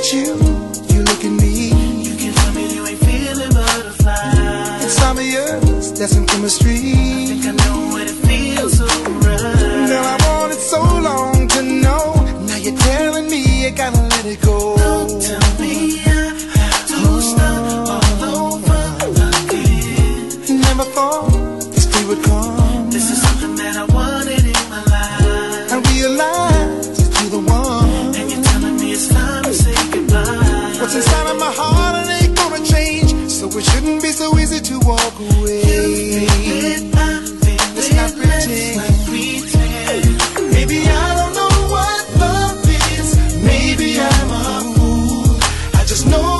at you, you look at me. You can tell me you ain't feeling butterflies. It's time of yours, that's some chemistry. I think I know what it feels so right. be so easy to walk away. Let's not pretend. Maybe I don't know what love is. Maybe I'm a fool. I just know.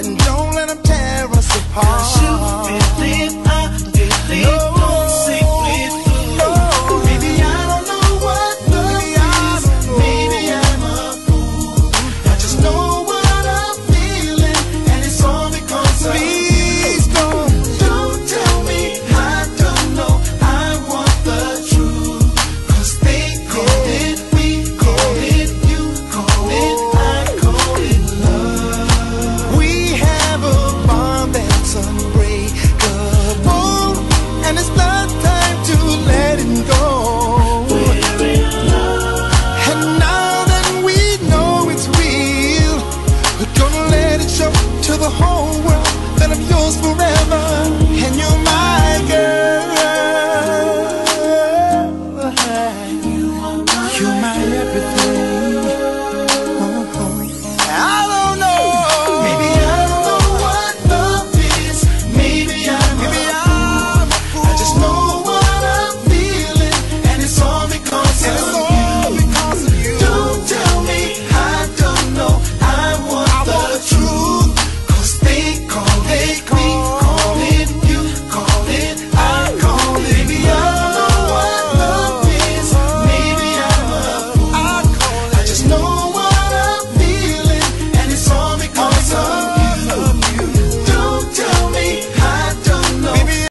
Then don't let them tear us apart. the whole world.